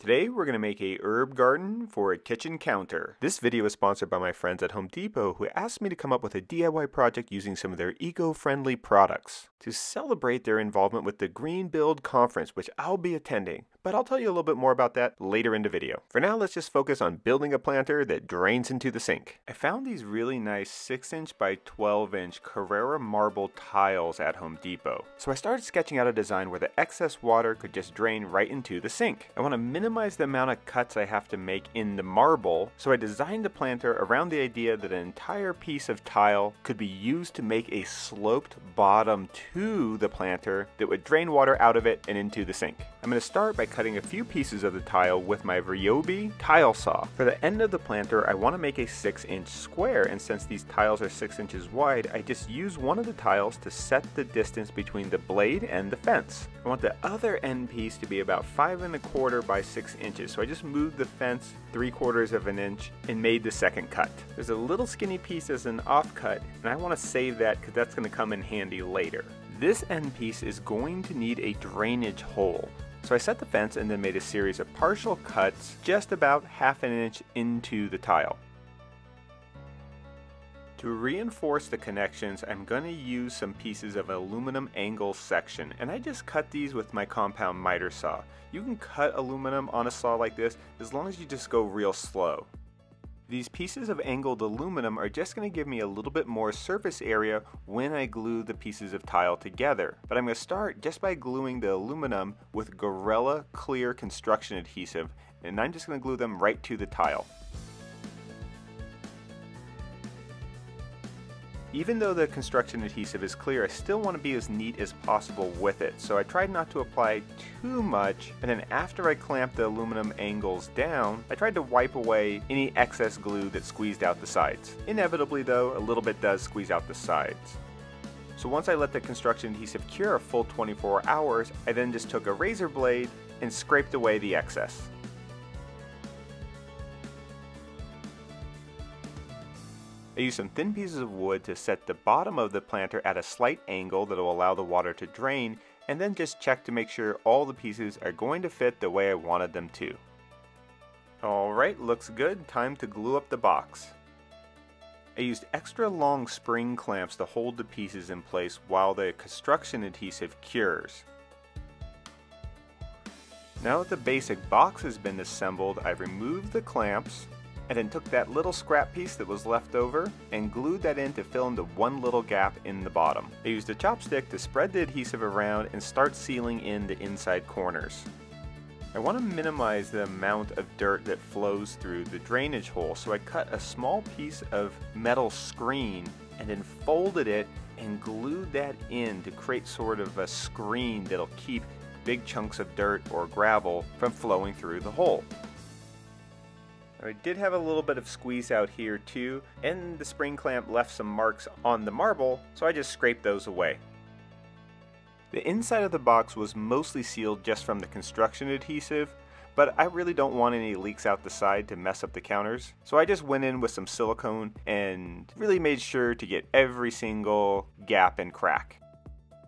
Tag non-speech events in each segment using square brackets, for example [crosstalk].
Today we're going to make a herb garden for a kitchen counter. This video is sponsored by my friends at Home Depot who asked me to come up with a DIY project using some of their eco-friendly products to celebrate their involvement with the Greenbuild Conference which I'll be attending. But I'll tell you a little bit more about that later in the video. For now let's just focus on building a planter that drains into the sink. I found these really nice 6 inch by 12 inch Carrara marble tiles at Home Depot. So I started sketching out a design where the excess water could just drain right into the sink. I want to minimize minimize the amount of cuts I have to make in the marble, so I designed the planter around the idea that an entire piece of tile could be used to make a sloped bottom to the planter that would drain water out of it and into the sink. I'm going to start by cutting a few pieces of the tile with my Ryobi tile saw. For the end of the planter, I want to make a 6 inch square, and since these tiles are 6 inches wide, I just use one of the tiles to set the distance between the blade and the fence. I want the other end piece to be about 5 and a quarter by 6 six inches. So I just moved the fence three quarters of an inch and made the second cut. There's a little skinny piece as an offcut and I want to save that because that's going to come in handy later. This end piece is going to need a drainage hole. So I set the fence and then made a series of partial cuts just about half an inch into the tile. To reinforce the connections, I'm going to use some pieces of aluminum angle section, and I just cut these with my compound miter saw. You can cut aluminum on a saw like this as long as you just go real slow. These pieces of angled aluminum are just going to give me a little bit more surface area when I glue the pieces of tile together. But I'm going to start just by gluing the aluminum with Gorilla Clear construction adhesive, and I'm just going to glue them right to the tile. Even though the construction adhesive is clear, I still want to be as neat as possible with it, so I tried not to apply too much, and then after I clamped the aluminum angles down, I tried to wipe away any excess glue that squeezed out the sides. Inevitably though, a little bit does squeeze out the sides. So once I let the construction adhesive cure a full 24 hours, I then just took a razor blade and scraped away the excess. I used some thin pieces of wood to set the bottom of the planter at a slight angle that will allow the water to drain and then just check to make sure all the pieces are going to fit the way I wanted them to. Alright, looks good, time to glue up the box. I used extra long spring clamps to hold the pieces in place while the construction adhesive cures. Now that the basic box has been assembled, I've removed the clamps, and then took that little scrap piece that was left over and glued that in to fill in the one little gap in the bottom. I used a chopstick to spread the adhesive around and start sealing in the inside corners. I want to minimize the amount of dirt that flows through the drainage hole, so I cut a small piece of metal screen and then folded it and glued that in to create sort of a screen that'll keep big chunks of dirt or gravel from flowing through the hole. I did have a little bit of squeeze out here too, and the spring clamp left some marks on the marble, so I just scraped those away. The inside of the box was mostly sealed just from the construction adhesive, but I really don't want any leaks out the side to mess up the counters. So I just went in with some silicone and really made sure to get every single gap and crack.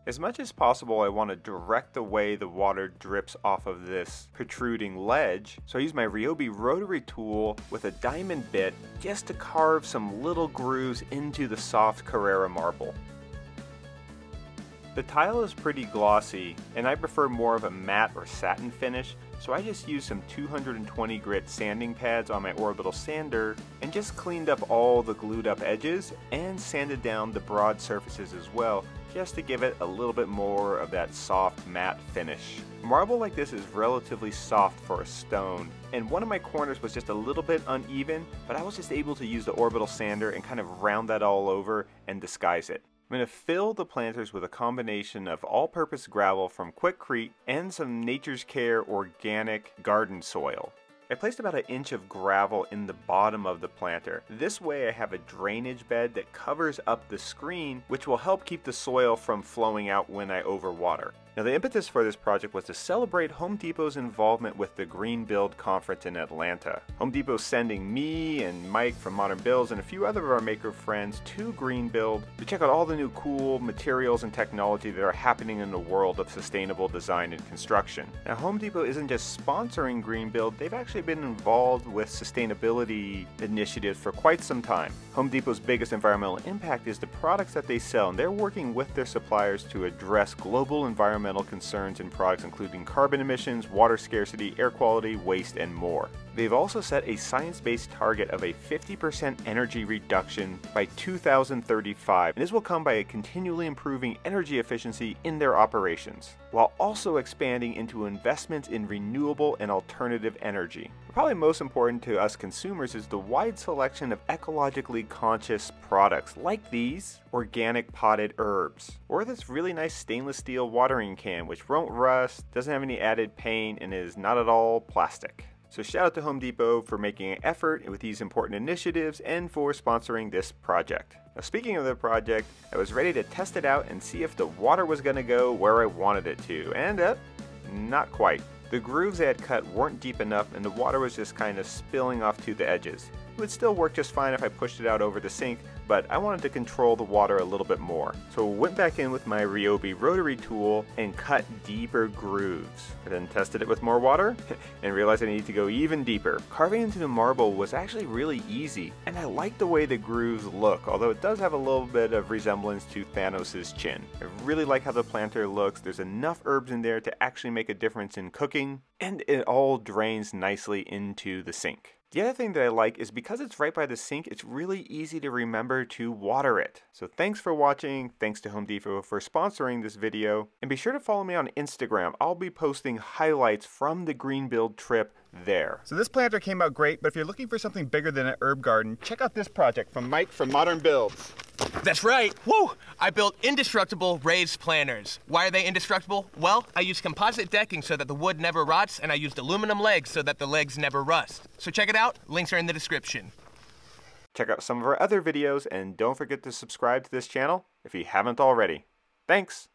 As much as possible, I want to direct the way the water drips off of this protruding ledge, so I use my Ryobi rotary tool with a diamond bit just to carve some little grooves into the soft Carrara marble. The tile is pretty glossy, and I prefer more of a matte or satin finish, so I just used some 220 grit sanding pads on my orbital sander and just cleaned up all the glued up edges and sanded down the broad surfaces as well just to give it a little bit more of that soft matte finish. Marble like this is relatively soft for a stone, and one of my corners was just a little bit uneven, but I was just able to use the orbital sander and kind of round that all over and disguise it. I'm going to fill the planters with a combination of all-purpose gravel from Quikrete and some Nature's Care organic garden soil. I placed about an inch of gravel in the bottom of the planter. This way I have a drainage bed that covers up the screen, which will help keep the soil from flowing out when I overwater. Now, the impetus for this project was to celebrate Home Depot's involvement with the Greenbuild Conference in Atlanta. Home Depot sending me and Mike from Modern Builds and a few other of our maker friends to Greenbuild to check out all the new cool materials and technology that are happening in the world of sustainable design and construction. Now, Home Depot isn't just sponsoring Greenbuild, they've actually been involved with sustainability initiatives for quite some time. Home Depot's biggest environmental impact is the products that they sell, and they're working with their suppliers to address global environmental concerns in products including carbon emissions, water scarcity, air quality, waste, and more. They've also set a science-based target of a 50% energy reduction by 2035, and this will come by a continually improving energy efficiency in their operations, while also expanding into investments in renewable and alternative energy. Probably most important to us consumers is the wide selection of ecologically conscious products like these organic potted herbs, or this really nice stainless steel watering can which won't rust, doesn't have any added paint, and is not at all plastic. So shout out to Home Depot for making an effort with these important initiatives and for sponsoring this project. Now speaking of the project, I was ready to test it out and see if the water was going to go where I wanted it to, and uh, not quite. The grooves I had cut weren't deep enough and the water was just kind of spilling off to the edges. It would still work just fine if I pushed it out over the sink, but I wanted to control the water a little bit more. So went back in with my Ryobi rotary tool and cut deeper grooves. I then tested it with more water [laughs] and realized I needed to go even deeper. Carving into the marble was actually really easy, and I like the way the grooves look, although it does have a little bit of resemblance to Thanos' chin. I really like how the planter looks, there's enough herbs in there to actually make a difference in cooking, and it all drains nicely into the sink. The other thing that I like is because it's right by the sink, it's really easy to remember to water it. So thanks for watching, thanks to Home Depot for sponsoring this video, and be sure to follow me on Instagram. I'll be posting highlights from the Greenbuild trip there. So this planter came out great, but if you're looking for something bigger than an herb garden, check out this project from Mike from Modern Builds. That's right. Woo! I built indestructible raised planters. Why are they indestructible? Well, I used composite decking so that the wood never rots, and I used aluminum legs so that the legs never rust. So check it out. Links are in the description. Check out some of our other videos, and don't forget to subscribe to this channel if you haven't already. Thanks!